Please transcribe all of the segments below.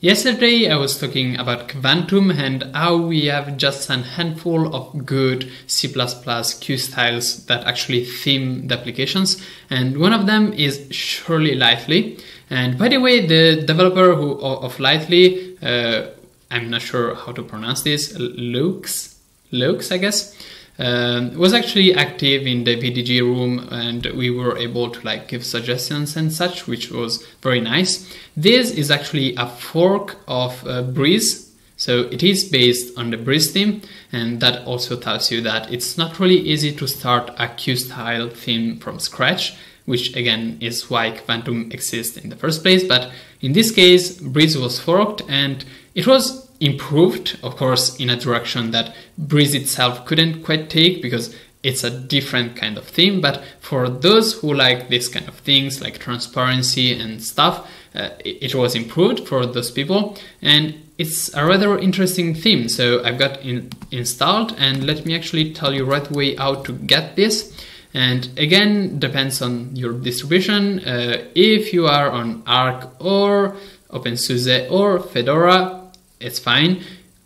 Yesterday I was talking about Kvantum and how we have just a handful of good C++ Q styles that actually theme the applications and one of them is surely Lightly. And by the way, the developer who, of Lightly, uh, I'm not sure how to pronounce this, Lux, Lux I guess, um, was actually active in the VDG room and we were able to like give suggestions and such, which was very nice. This is actually a fork of uh, Breeze. So it is based on the Breeze theme and that also tells you that it's not really easy to start a Q-style theme from scratch, which again is why Kvantum exists in the first place. But in this case, Breeze was forked and it was improved, of course, in a direction that Breeze itself couldn't quite take because it's a different kind of theme. But for those who like this kind of things, like transparency and stuff, uh, it, it, was improved for those people. And it's a rather interesting theme. So I've got in, installed, and let me actually tell you right away how to get this. And again, depends on your distribution. Uh, if you are on Arch or OpenSUSE or Fedora, it's fine.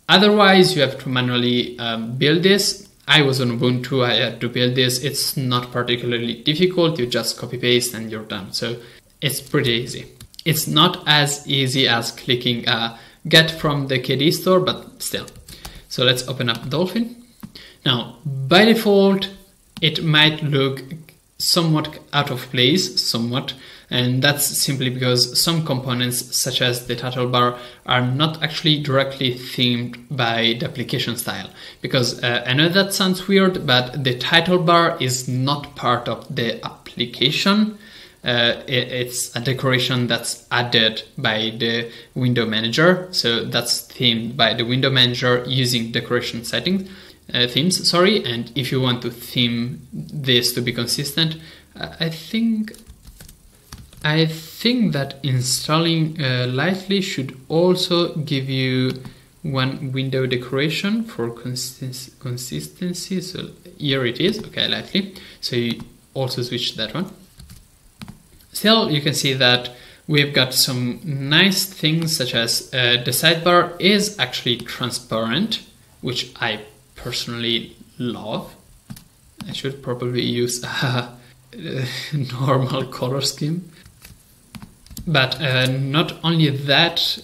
Otherwise, you have to manually um, build this. I was on Ubuntu, I had to build this. It's not particularly difficult. You just copy paste and you're done. So it's pretty easy. It's not as easy as clicking uh, get from the KDE store, but still. So let's open up Dolphin. Now, by default, it might look somewhat out of place, somewhat, and that's simply because some components, such as the title bar, are not actually directly themed by the application style. Because uh, I know that sounds weird, but the title bar is not part of the application. Uh, it, it's a decoration that's added by the window manager. So that's themed by the window manager using decoration settings. Uh, themes, sorry, and if you want to theme this to be consistent, I think I think that installing uh, Lightly should also give you one window decoration for consist consistency. So here it is, okay, Lightly. So you also switch that one. Still, you can see that we've got some nice things such as uh, the sidebar is actually transparent, which I personally love. I should probably use a normal color scheme. But uh, not only that,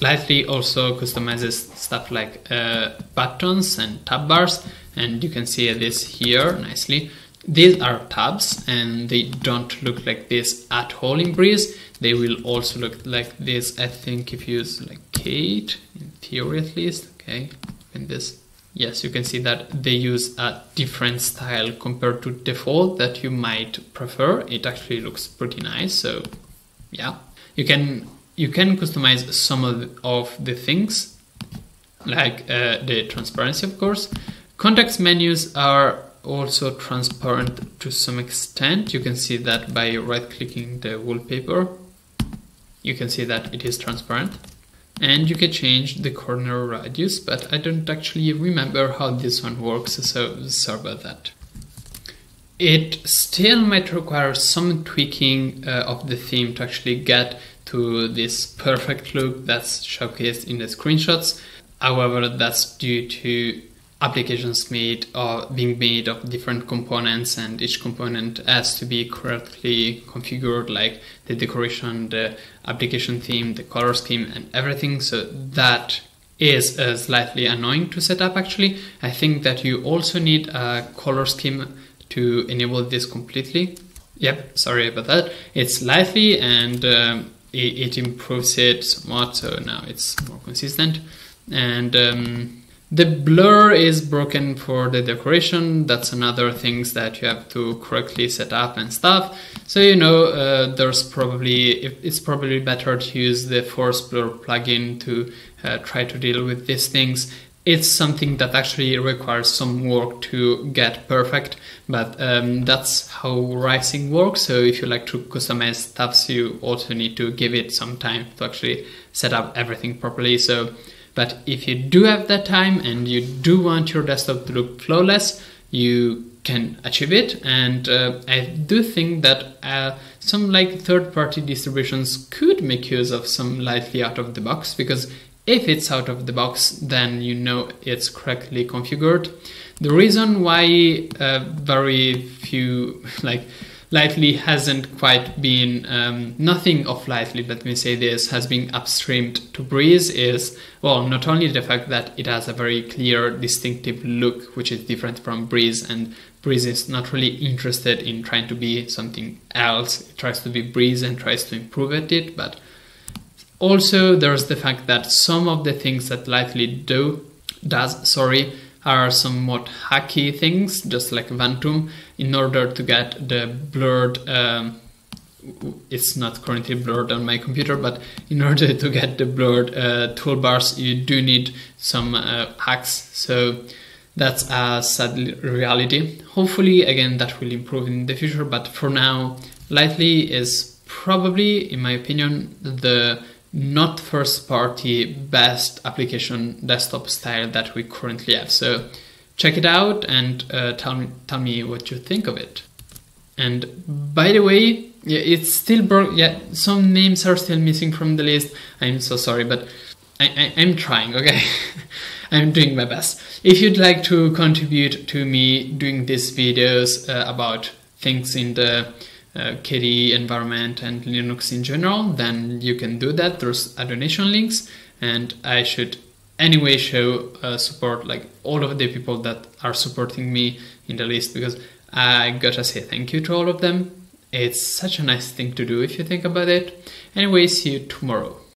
Lightly also customizes stuff like uh, buttons and tab bars, and you can see this here nicely. These are tabs and they don't look like this at all in Breeze. They will also look like this, I think, if you use like Kate, in theory at least. Okay, in this. Yes, you can see that they use a different style compared to default that you might prefer. It actually looks pretty nice, so yeah. You can you can customize some of the, of the things like uh, the transparency of course. Context menus are also transparent to some extent. You can see that by right clicking the wallpaper you can see that it is transparent and you can change the corner radius but I don't actually remember how this one works so sorry about that it still might require some tweaking uh, of the theme to actually get to this perfect look that's showcased in the screenshots. However, that's due to applications made or being made of different components and each component has to be correctly configured like the decoration the application theme the color scheme and everything so that is uh, slightly annoying to set up actually i think that you also need a color scheme to enable this completely. Yep, sorry about that. It's Lightly and um, it, it, improves it somewhat, so now it's more consistent. And um, the blur is broken for the decoration. That's another things that you have to correctly set up and stuff. So you know, uh, there's probably it's probably better to use the Force Blur plugin to uh, try to deal with these things it's something that actually requires some work to get perfect, but um, that's how ricing works. So if you like to customize stuff, you also need to give it some time to actually set up everything properly. So, but if you do have that time and you do want your desktop to look flawless, you can achieve it. And uh, I do think that uh, some like third-party distributions could make use of some lightly out of the box because if it's out of the box, then you know it's correctly configured. The reason why uh, very few like Lightly hasn't quite been, um, nothing of Lightly, let me say this, has been upstreamed to Breeze is, well, not only the fact that it has a very clear, distinctive look, which is different from Breeze, and Breeze is not really interested in trying to be something else. It tries to be Breeze and tries to improve at it, but also there's the fact that some of the things that Lightly do does, sorry, are somewhat hacky things, just like Kvantum, in order to get the blurred. Um, it's not currently blurred on my computer, but in order to get the blurred uh, toolbars, you do need some uh, hacks. So that's a sad reality. Hopefully, again, that will improve in the future, but for now, Lightly is probably, in my opinion, the not first party best application desktop style that we currently have. So check it out and uh, tell me tell me what you think of it. And by the way, yeah, it's still broke. Yeah, some names are still missing from the list. I'm so sorry, but I, am trying. Okay, I'm doing my best. If you'd like to contribute to me doing these videos uh, about things in the uh, KDE environment and Linux in general, then you can do that. There's a donation links, and I should anyway show uh, support like all of the people that are supporting me in the list because I gotta say thank you to all of them. It's such a nice thing to do if you think about it. Anyway, see you tomorrow.